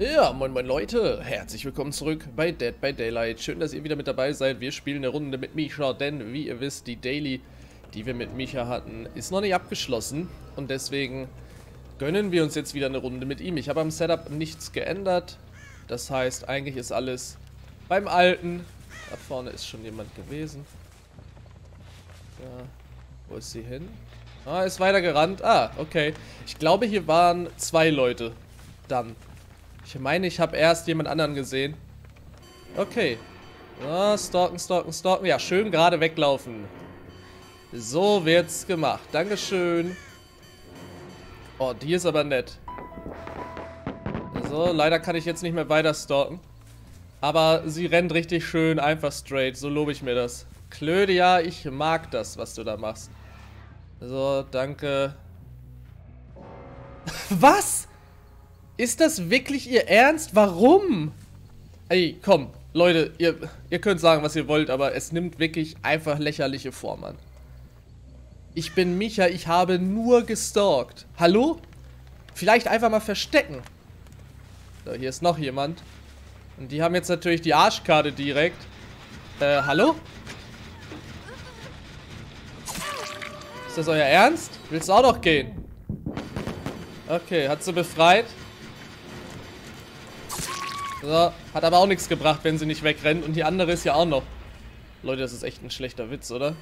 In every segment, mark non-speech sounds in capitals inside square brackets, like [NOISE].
Ja, moin moin Leute, herzlich willkommen zurück bei Dead by Daylight. Schön, dass ihr wieder mit dabei seid. Wir spielen eine Runde mit Micha, denn wie ihr wisst, die Daily, die wir mit Micha hatten, ist noch nicht abgeschlossen. Und deswegen gönnen wir uns jetzt wieder eine Runde mit ihm. Ich habe am Setup nichts geändert. Das heißt, eigentlich ist alles beim Alten. Da vorne ist schon jemand gewesen. Ja, wo ist sie hin? Ah, ist weiter gerannt. Ah, okay. Ich glaube, hier waren zwei Leute. Dann. Ich meine, ich habe erst jemand anderen gesehen. Okay. Ah, stalken, stalken, stalken. Ja, schön gerade weglaufen. So wird's gemacht. Dankeschön. Oh, die ist aber nett. So, leider kann ich jetzt nicht mehr weiter stalken. Aber sie rennt richtig schön, einfach straight. So lobe ich mir das. Klödia, ich mag das, was du da machst. So, danke. [LAUGHS] was? Ist das wirklich ihr Ernst? Warum? Ey, komm, Leute, ihr, ihr könnt sagen, was ihr wollt, aber es nimmt wirklich einfach lächerliche Form an. Ich bin Micha, ich habe nur gestalkt. Hallo? Vielleicht einfach mal verstecken. So, hier ist noch jemand. Und die haben jetzt natürlich die Arschkarte direkt. Äh, hallo? Ist das euer Ernst? Willst du auch noch gehen? Okay, hat sie befreit. So, hat aber auch nichts gebracht, wenn sie nicht wegrennt. Und die andere ist ja auch noch. Leute, das ist echt ein schlechter Witz, oder?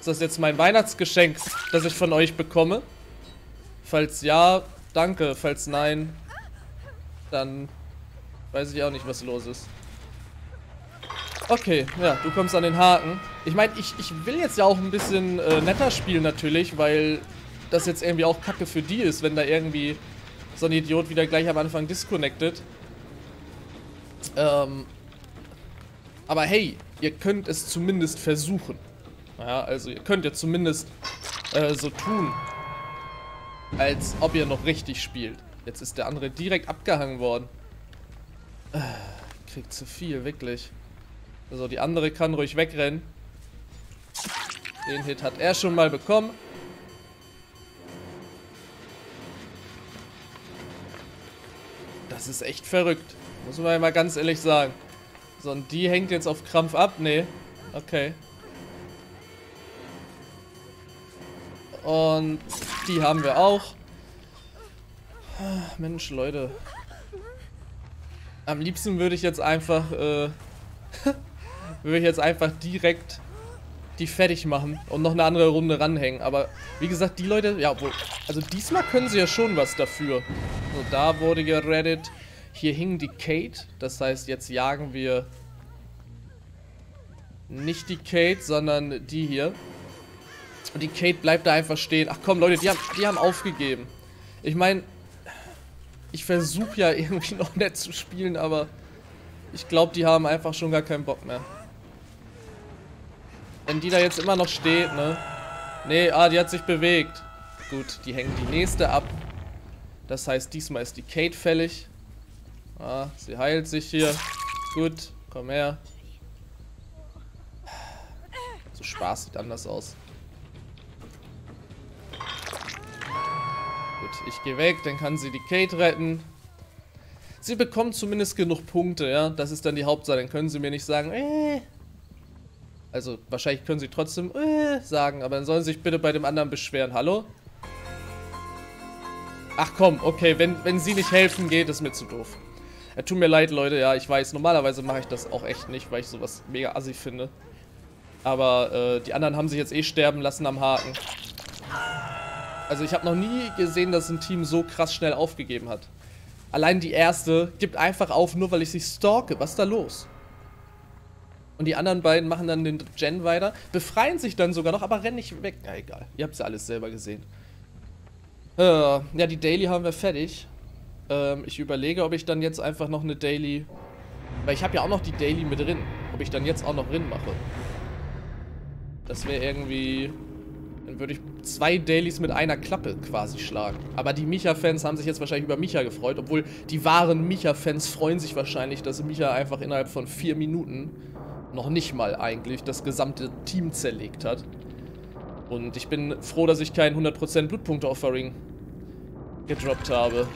Ist das jetzt mein Weihnachtsgeschenk, das ich von euch bekomme? Falls ja, danke. Falls nein, dann weiß ich auch nicht, was los ist. Okay, ja, du kommst an den Haken. Ich meine, ich, ich will jetzt ja auch ein bisschen äh, netter spielen natürlich, weil das jetzt irgendwie auch kacke für die ist, wenn da irgendwie so ein Idiot wieder gleich am Anfang disconnected. Ähm, aber hey, ihr könnt es zumindest versuchen. Ja, also ihr könnt ja zumindest äh, so tun, als ob ihr noch richtig spielt. Jetzt ist der andere direkt abgehangen worden. Äh, kriegt zu viel, wirklich. Also die andere kann ruhig wegrennen. Den Hit hat er schon mal bekommen. Das ist echt verrückt. Muss man ja mal ganz ehrlich sagen. So, und die hängt jetzt auf Krampf ab? Nee. Okay. Und die haben wir auch. Mensch, Leute. Am liebsten würde ich jetzt einfach, äh, [LAUGHS] würde ich jetzt einfach direkt die fertig machen und noch eine andere Runde ranhängen. Aber wie gesagt, die Leute, ja, wohl, also diesmal können sie ja schon was dafür. So, da wurde gerettet. Hier hing die Kate. Das heißt, jetzt jagen wir nicht die Kate, sondern die hier. Und die Kate bleibt da einfach stehen. Ach komm, Leute, die haben, die haben aufgegeben. Ich meine, ich versuche ja [LAUGHS] irgendwie noch nett zu spielen, aber ich glaube, die haben einfach schon gar keinen Bock mehr. Wenn die da jetzt immer noch steht, ne? Nee, ah, die hat sich bewegt. Gut, die hängt die nächste ab. Das heißt, diesmal ist die Kate fällig. Ah, sie heilt sich hier. Gut, komm her. So Spaß sieht anders aus. Gut, ich gehe weg, dann kann sie die Kate retten. Sie bekommt zumindest genug Punkte, ja. Das ist dann die Hauptsache. Dann können sie mir nicht sagen, äh. Also, wahrscheinlich können sie trotzdem, äh, sagen. Aber dann sollen sie sich bitte bei dem anderen beschweren. Hallo? Ach komm, okay, wenn, wenn sie nicht helfen geht, ist mir zu doof. Ja, tut mir leid, Leute, ja, ich weiß, normalerweise mache ich das auch echt nicht, weil ich sowas mega assi finde. Aber äh, die anderen haben sich jetzt eh sterben lassen am Haken. Also ich habe noch nie gesehen, dass ein Team so krass schnell aufgegeben hat. Allein die erste gibt einfach auf, nur weil ich sie stalke. Was ist da los? Und die anderen beiden machen dann den Gen weiter, befreien sich dann sogar noch, aber rennen nicht weg. Na egal, ihr habt ja alles selber gesehen. Äh, ja, die Daily haben wir fertig. Ähm, ich überlege, ob ich dann jetzt einfach noch eine Daily... Weil ich habe ja auch noch die Daily mit drin. Ob ich dann jetzt auch noch drin mache. Das wäre irgendwie... Dann würde ich zwei Dailies mit einer Klappe quasi schlagen. Aber die Micha-Fans haben sich jetzt wahrscheinlich über Micha gefreut. Obwohl die wahren Micha-Fans freuen sich wahrscheinlich, dass Micha einfach innerhalb von vier Minuten, noch nicht mal eigentlich, das gesamte Team zerlegt hat. Und ich bin froh, dass ich kein 100% Blutpunkte-Offering gedroppt habe.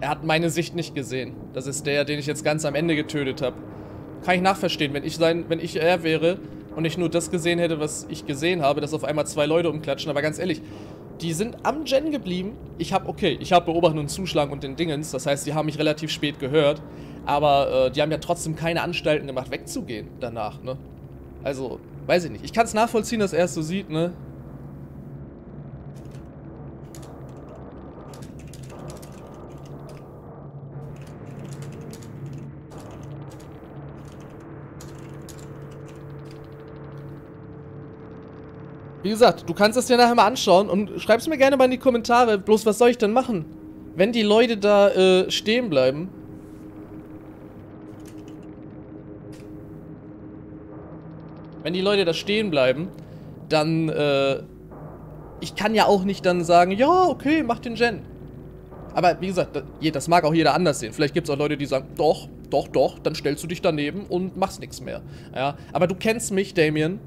Er hat meine Sicht nicht gesehen. Das ist der, den ich jetzt ganz am Ende getötet habe. Kann ich nachverstehen, wenn ich sein, wenn ich er wäre und ich nur das gesehen hätte, was ich gesehen habe, dass auf einmal zwei Leute umklatschen. Aber ganz ehrlich, die sind am Gen geblieben. Ich habe, okay, ich habe beobachtet und Zuschlagen und den Dingens. Das heißt, die haben mich relativ spät gehört. Aber äh, die haben ja trotzdem keine Anstalten gemacht, wegzugehen danach, ne? Also, weiß ich nicht. Ich kann es nachvollziehen, dass er es so sieht, ne? Wie gesagt, du kannst es dir nachher mal anschauen und schreib's mir gerne mal in die Kommentare. Bloß, was soll ich denn machen? Wenn die Leute da äh, stehen bleiben. Wenn die Leute da stehen bleiben, dann, äh, ich kann ja auch nicht dann sagen, ja, okay, mach den Gen. Aber wie gesagt, das mag auch jeder anders sehen. Vielleicht gibt es auch Leute, die sagen, doch, doch, doch, dann stellst du dich daneben und machst nichts mehr. Ja, aber du kennst mich, Damien.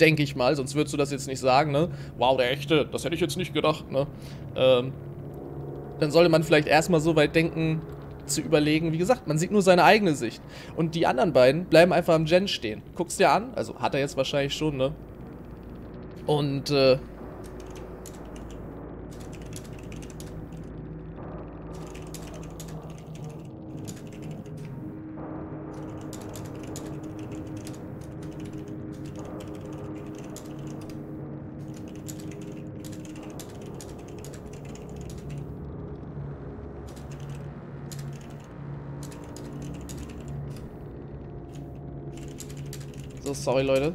Denke ich mal, sonst würdest du das jetzt nicht sagen, ne? Wow, der echte, das hätte ich jetzt nicht gedacht, ne? Ähm, dann sollte man vielleicht erstmal so weit denken, zu überlegen, wie gesagt, man sieht nur seine eigene Sicht. Und die anderen beiden bleiben einfach am Gen stehen. Guckst dir an, also hat er jetzt wahrscheinlich schon, ne? Und, äh, So, sorry, Leute.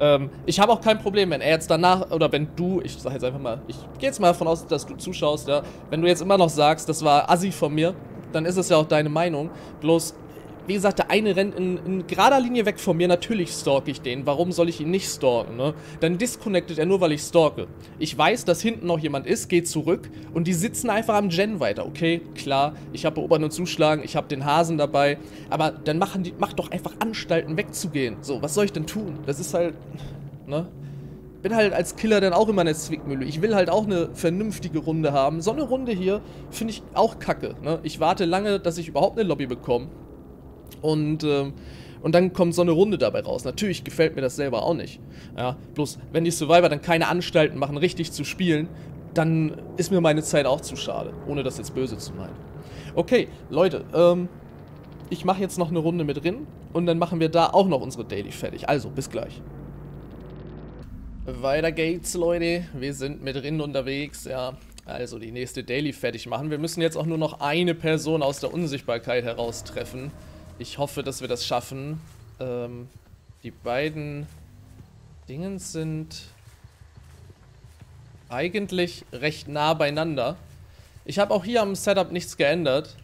Ähm, ich habe auch kein Problem, wenn er jetzt danach, oder wenn du, ich sag jetzt einfach mal, ich gehe jetzt mal davon aus, dass du zuschaust, ja. Wenn du jetzt immer noch sagst, das war assi von mir, dann ist es ja auch deine Meinung. Bloß, wie gesagt, der eine rennt in, in gerader Linie weg von mir. Natürlich stalke ich den. Warum soll ich ihn nicht stalken, ne? Dann disconnectet er nur, weil ich stalke. Ich weiß, dass hinten noch jemand ist, geht zurück und die sitzen einfach am Gen weiter. Okay, klar, ich habe beobachtet und zuschlagen, ich habe den Hasen dabei. Aber dann machen die, mach doch einfach Anstalten wegzugehen. So, was soll ich denn tun? Das ist halt, ne? bin halt als Killer dann auch immer eine Zwickmühle. Ich will halt auch eine vernünftige Runde haben. So eine Runde hier finde ich auch kacke. Ne? Ich warte lange, dass ich überhaupt eine Lobby bekomme. Und, ähm, und dann kommt so eine Runde dabei raus. Natürlich gefällt mir das selber auch nicht. Ja, bloß, wenn die Survivor dann keine Anstalten machen, richtig zu spielen, dann ist mir meine Zeit auch zu schade. Ohne das jetzt böse zu meinen. Okay, Leute, ähm, ich mache jetzt noch eine Runde mit drin und dann machen wir da auch noch unsere Daily fertig. Also, bis gleich. Weiter geht's, Leute. Wir sind mit drin unterwegs, ja. Also die nächste Daily fertig machen. Wir müssen jetzt auch nur noch eine Person aus der Unsichtbarkeit heraustreffen. Ich hoffe, dass wir das schaffen. Ähm, die beiden Dingen sind eigentlich recht nah beieinander. Ich habe auch hier am Setup nichts geändert.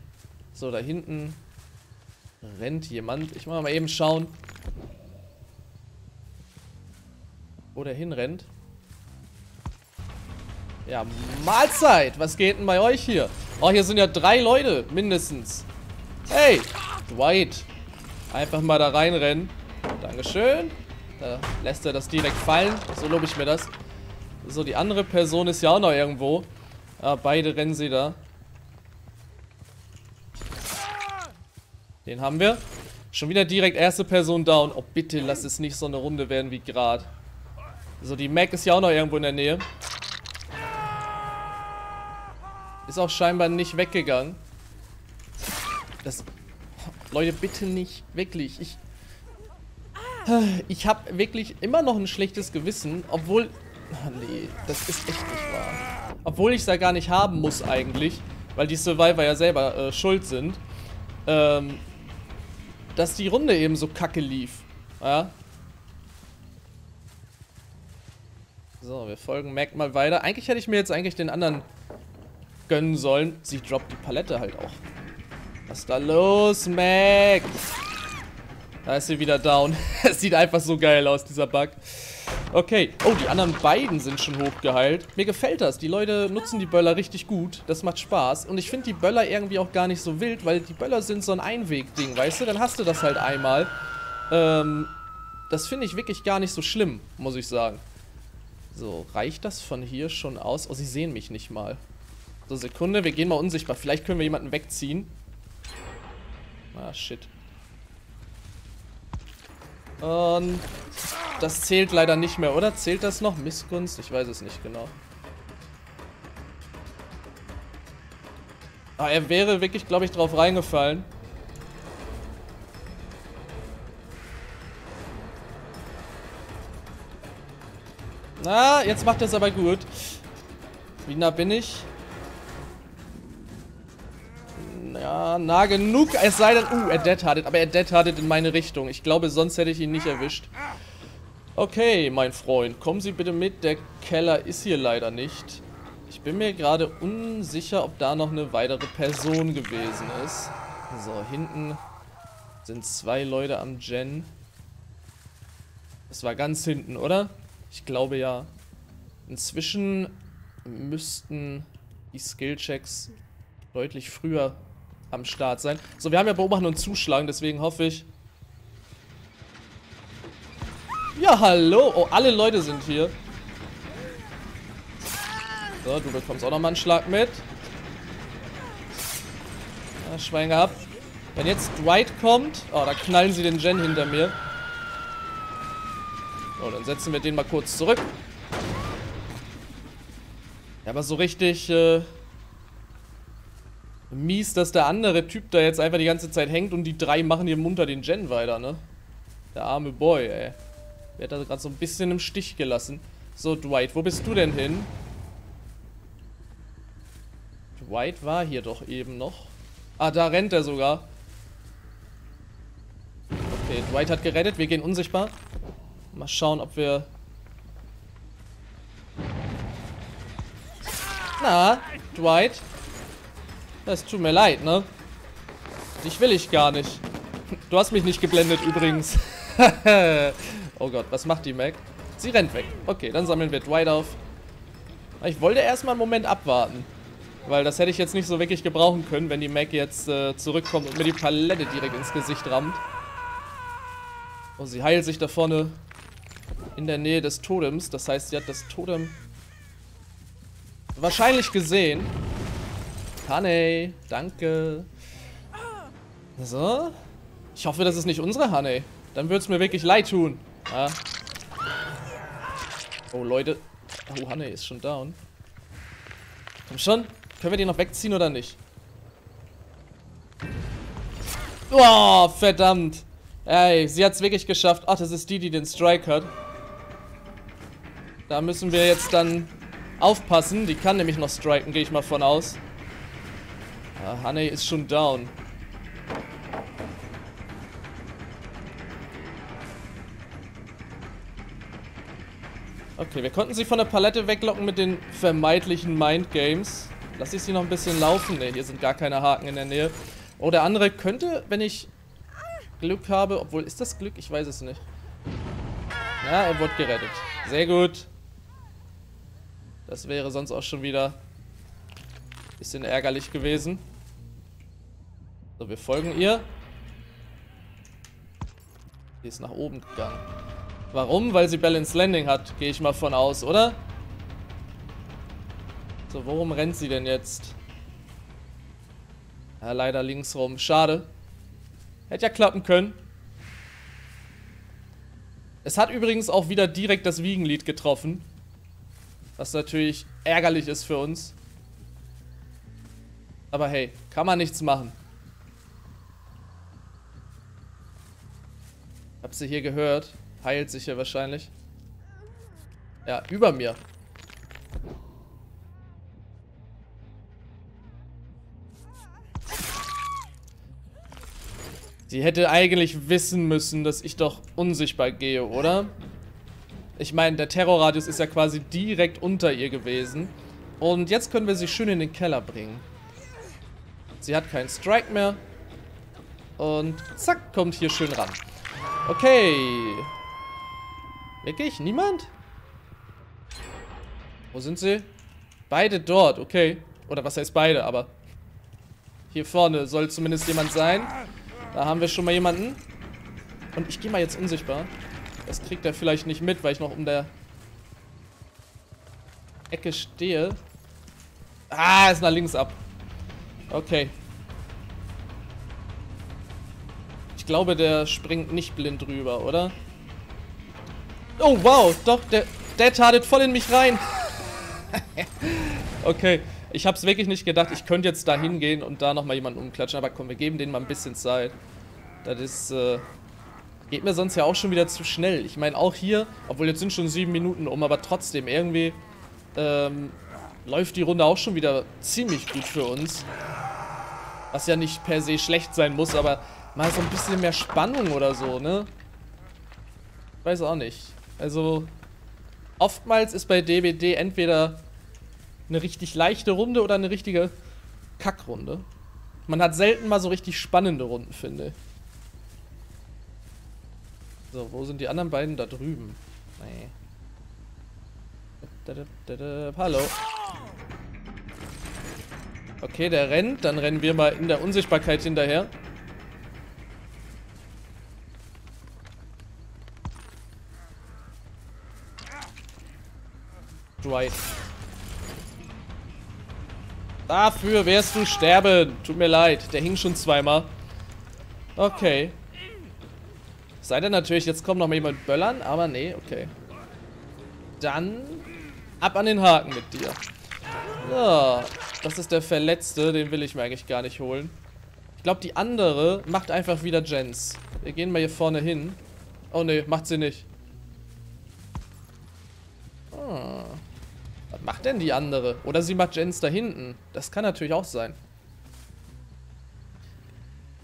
So, da hinten rennt jemand. Ich muss mal eben schauen, wo der hinrennt. Ja, Mahlzeit! Was geht denn bei euch hier? Oh, hier sind ja drei Leute, mindestens. Hey! Dwight. Einfach mal da reinrennen. Dankeschön. Da lässt er das direkt fallen. So lobe ich mir das. So, die andere Person ist ja auch noch irgendwo. Ah, beide rennen sie da. Den haben wir. Schon wieder direkt erste Person down. Oh, bitte lass es nicht so eine Runde werden wie gerade. So, die Mac ist ja auch noch irgendwo in der Nähe. Ist auch scheinbar nicht weggegangen. Das Leute, bitte nicht. Wirklich. Ich. Ich habe wirklich immer noch ein schlechtes Gewissen, obwohl. Oh nee, das ist echt nicht wahr. Obwohl ich es ja gar nicht haben muss eigentlich, weil die Survivor ja selber äh, schuld sind. Ähm, dass die Runde eben so kacke lief. Ja. So, wir folgen Mac mal weiter. Eigentlich hätte ich mir jetzt eigentlich den anderen gönnen sollen. Sie droppt die Palette halt auch. Was ist da los, Mac? Da ist sie wieder down. [LAUGHS] Es sieht einfach so geil aus, dieser Bug. Okay. Oh, die anderen beiden sind schon hochgeheilt. Mir gefällt das. Die Leute nutzen die Böller richtig gut. Das macht Spaß. Und ich finde die Böller irgendwie auch gar nicht so wild, weil die Böller sind so ein Einwegding, weißt du? Dann hast du das halt einmal. Ähm, das finde ich wirklich gar nicht so schlimm, muss ich sagen. So, reicht das von hier schon aus? Oh, sie sehen mich nicht mal. So, Sekunde, wir gehen mal unsichtbar. Vielleicht können wir jemanden wegziehen. Ah, shit. Und das zählt leider nicht mehr, oder? Zählt das noch? Missgunst? Ich weiß es nicht genau. Ah, er wäre wirklich, glaube ich, drauf reingefallen. Na, jetzt macht er es aber gut. Wie nah bin ich? Ja, nah genug. Es sei denn... Uh, er deadhardet. Aber er deadhardet in meine Richtung. Ich glaube, sonst hätte ich ihn nicht erwischt. Okay, mein Freund. Kommen Sie bitte mit. Der Keller ist hier leider nicht. Ich bin mir gerade unsicher, ob da noch eine weitere Person gewesen ist. So, hinten sind zwei Leute am Gen. Das war ganz hinten, oder? Ich glaube ja. Inzwischen müssten die Skillchecks deutlich früher am Start sein. So, wir haben ja Beobachten und Zuschlagen, deswegen hoffe ich... Ja, hallo! Oh, alle Leute sind hier. So, du bekommst auch nochmal einen Schlag mit. Ja, Schwein gehabt. Wenn jetzt Dwight kommt... Oh, da knallen sie den Gen hinter mir. So, dann setzen wir den mal kurz zurück. Ja, aber so richtig... Äh mies, dass der andere Typ da jetzt einfach die ganze Zeit hängt und die drei machen hier munter den Gen weiter, ne? Der arme Boy, ey. Hat da gerade so ein bisschen im Stich gelassen. So, Dwight, wo bist du denn hin? Dwight war hier doch eben noch. Ah, da rennt er sogar. Okay, Dwight hat gerettet. Wir gehen unsichtbar. Mal schauen, ob wir... Na, Dwight. Das tut mir leid, ne? Dich will ich gar nicht. Du hast mich nicht geblendet übrigens. [LAUGHS] oh Gott, was macht die Mac? Sie rennt weg. Okay, dann sammeln wir Dwight auf. Ich wollte erstmal einen Moment abwarten. Weil das hätte ich jetzt nicht so wirklich gebrauchen können, wenn die Mac jetzt äh, zurückkommt und mir die Palette direkt ins Gesicht rammt. Oh, sie heilt sich da vorne in der Nähe des Totems. Das heißt, sie hat das Totem wahrscheinlich gesehen. Honey, danke. So. Ich hoffe, das ist nicht unsere Honey. Dann würde es mir wirklich leid tun. Ja. Oh, Leute. Oh, Honey ist schon down. Komm schon. Können wir die noch wegziehen oder nicht? Oh, verdammt. Ey, sie hat es wirklich geschafft. Ach, das ist die, die den Strike hat. Da müssen wir jetzt dann aufpassen. Die kann nämlich noch striken, gehe ich mal von aus. Ah, Honey ist schon down. Okay, wir konnten sie von der Palette weglocken mit den vermeintlichen Mind Games. Lass ich sie noch ein bisschen laufen. Ne, hier sind gar keine Haken in der Nähe. Oh, der andere könnte, wenn ich Glück habe, obwohl, ist das Glück? Ich weiß es nicht. Ja, er wurde gerettet. Sehr gut. Das wäre sonst auch schon wieder ein bisschen ärgerlich gewesen. So, wir folgen ihr. Die ist nach oben gegangen. Warum? Weil sie Balance Landing hat, gehe ich mal von aus, oder? So, worum rennt sie denn jetzt? Ja, leider links rum. Schade. Hätte ja klappen können. Es hat übrigens auch wieder direkt das Wiegenlied getroffen. Was natürlich ärgerlich ist für uns. Aber hey, kann man nichts machen. Hab sie hier gehört. Heilt sich ja wahrscheinlich. Ja, über mir. Sie hätte eigentlich wissen müssen, dass ich doch unsichtbar gehe, oder? Ich meine, der Terrorradius ist ja quasi direkt unter ihr gewesen. Und jetzt können wir sie schön in den Keller bringen. Sie hat keinen Strike mehr. Und zack, kommt hier schön ran. Okay. Wirklich? Niemand? Wo sind sie? Beide dort, okay. Oder was heißt beide, aber... Hier vorne soll zumindest jemand sein. Da haben wir schon mal jemanden. Und ich gehe mal jetzt unsichtbar. Das kriegt er vielleicht nicht mit, weil ich noch um der Ecke stehe. Ah, ist nach links ab. Okay. Glaube, der springt nicht blind rüber, oder? Oh, wow. Doch, der, der tatet voll in mich rein. [LAUGHS] okay. Ich hab's wirklich nicht gedacht. Ich könnte jetzt da hingehen und da nochmal jemanden umklatschen. Aber komm, wir geben denen mal ein bisschen Zeit. Das ist, äh, Geht mir sonst ja auch schon wieder zu schnell. Ich meine, auch hier, obwohl jetzt sind schon sieben Minuten um, aber trotzdem, irgendwie ähm, läuft die Runde auch schon wieder ziemlich gut für uns. Was ja nicht per se schlecht sein muss, aber mal so ein bisschen mehr Spannung oder so, ne? Weiß auch nicht. Also, oftmals ist bei DBD entweder eine richtig leichte Runde oder eine richtige Kackrunde. Man hat selten mal so richtig spannende Runden, finde ich. So, wo sind die anderen beiden? Da drüben. Nee. Hallo. Okay, der rennt. Dann rennen wir mal in der Unsichtbarkeit hinterher. Dwight. Dafür wirst du sterben. Tut mir leid. Der hing schon zweimal. Okay. Sei denn natürlich, jetzt kommt noch mal jemand böllern, aber nee, okay. Dann ab an den Haken mit dir. So, das ist der Verletzte, den will ich mir eigentlich gar nicht holen. Ich glaube, die andere macht einfach wieder Jens. Wir gehen mal hier vorne hin. Oh nee, macht sie nicht. Was macht denn die andere? Oder sie macht Jens da hinten. Das kann natürlich auch sein.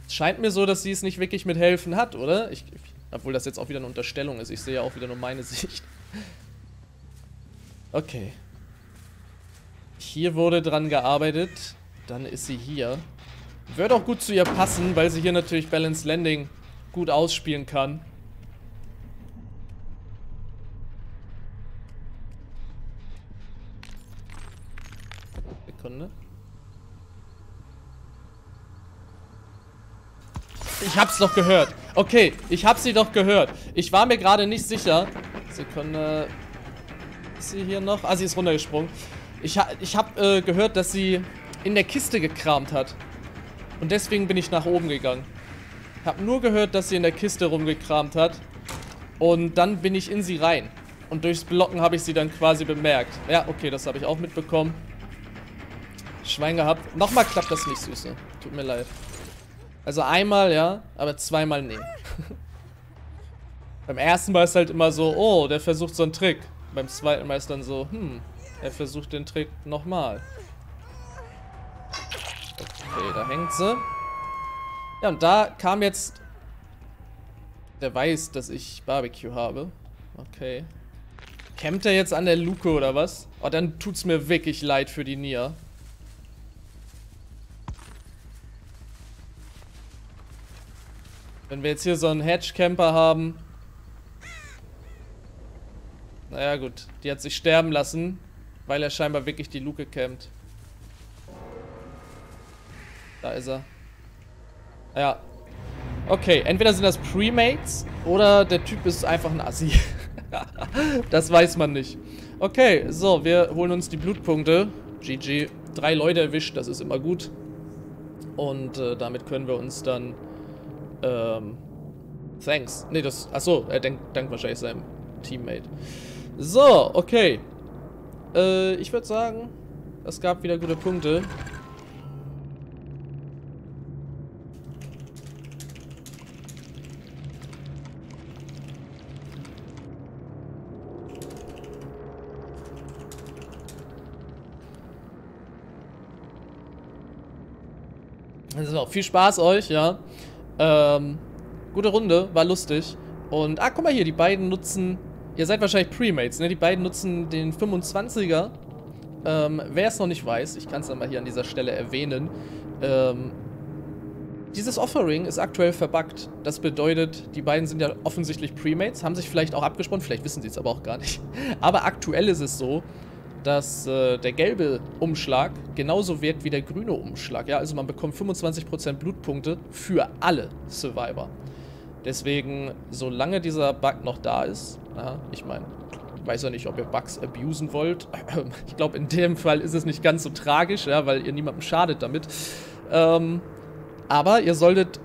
Scheint mir so, dass sie es nicht wirklich mit helfen hat, oder? Ich, obwohl das jetzt auch wieder eine Unterstellung ist. Ich sehe ja auch wieder nur meine [LAUGHS] Sicht. Okay. Hier wurde dran gearbeitet. Dann ist sie hier. Wird auch gut zu ihr passen, weil sie hier natürlich Balance Landing gut ausspielen kann. Sekunde. Ich hab's doch gehört. Okay, ich hab sie doch gehört. Ich war mir gerade nicht sicher. Sekunde. Ist sie hier noch? Ah, sie ist runtergesprungen. Ich, ich hab äh, gehört, dass sie in der Kiste gekramt hat. Und deswegen bin ich nach oben gegangen. Hab nur gehört, dass sie in der Kiste rumgekramt hat. Und dann bin ich in sie rein. Und durchs Blocken habe ich sie dann quasi bemerkt. Ja, okay, das habe ich auch mitbekommen. Schwein gehabt. Nochmal klappt das nicht, Süße. Tut mir leid. Also einmal, ja, aber zweimal nee. Beim ersten Mal ist halt immer so, oh, der versucht so einen Trick. Beim zweiten Mal ist dann so, hm, er versucht den Trick nochmal. Okay, da hängt sie. Ja, und da kam jetzt... Der weiß, dass ich Barbecue habe. Okay. Kämmt er jetzt an der Luke oder was? Oh, dann tut's mir wirklich leid für die Nia. Wenn wir jetzt hier so einen Hedge-Camper haben. Naja gut, die hat sich sterben lassen, weil er scheinbar wirklich die Luke campt. Da ist er. Ja. Okay, entweder sind das Premates oder der Typ ist einfach ein Assi. [LAUGHS] das weiß man nicht. Okay, so, wir holen uns die Blutpunkte. GG. Drei Leute erwischt, das ist immer gut. Und äh, damit können wir uns dann ähm, thanks. Nee, das, achso, er denkt, dankt wahrscheinlich seinem Teammate. So, okay. Äh, ich würde sagen, es gab wieder gute Punkte. So, viel Spaß euch, ja. Ähm, gute Runde, war lustig. Und, ah, guck mal hier, die beiden nutzen, ihr seid wahrscheinlich Premates, ne? Die beiden nutzen den 25er. Ähm, wer es noch nicht weiß, ich kann es dann mal hier an dieser Stelle erwähnen. Ähm, dieses Offering ist aktuell verbuggt. Das bedeutet, die beiden sind ja offensichtlich Premates, haben sich vielleicht auch abgesprochen, vielleicht wissen sie es aber auch gar nicht. [LAUGHS] Aber aktuell ist es so, dass äh, der gelbe Umschlag genauso wert wie der grüne Umschlag. Ja, also man bekommt 25% Blutpunkte für alle Survivor. Deswegen, solange dieser Bug noch da ist, ja, ich meine, weiß ja nicht, ob ihr Bugs abusen wollt. [LAUGHS] Ich glaube, in dem Fall ist es nicht ganz so tragisch, ja, weil ihr niemandem schadet damit. Ähm, aber ihr solltet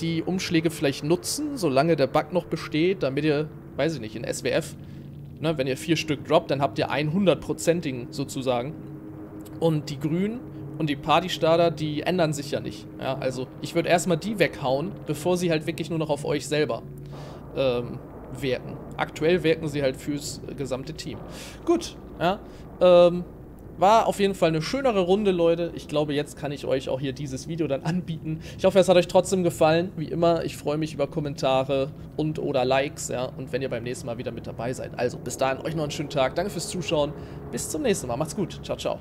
die Umschläge vielleicht nutzen, solange der Bug noch besteht, damit ihr, weiß ich nicht, in SWF, ne, wenn ihr vier Stück droppt, dann habt ihr 100%igen sozusagen. Und die grünen und die Partystarter, die ändern sich ja nicht. Ja, also ich würde erstmal die weghauen, bevor sie halt wirklich nur noch auf euch selber ähm, wirken. Aktuell wirken sie halt fürs gesamte Team. Gut, ja. Ähm, war auf jeden Fall eine schönere Runde, Leute. Ich glaube, jetzt kann ich euch auch hier dieses Video dann anbieten. Ich hoffe, es hat euch trotzdem gefallen. Wie immer, ich freue mich über Kommentare und oder Likes, ja. Und wenn ihr beim nächsten Mal wieder mit dabei seid. Also, bis dahin, euch noch einen schönen Tag. Danke fürs Zuschauen. Bis zum nächsten Mal. Macht's gut. Ciao, ciao.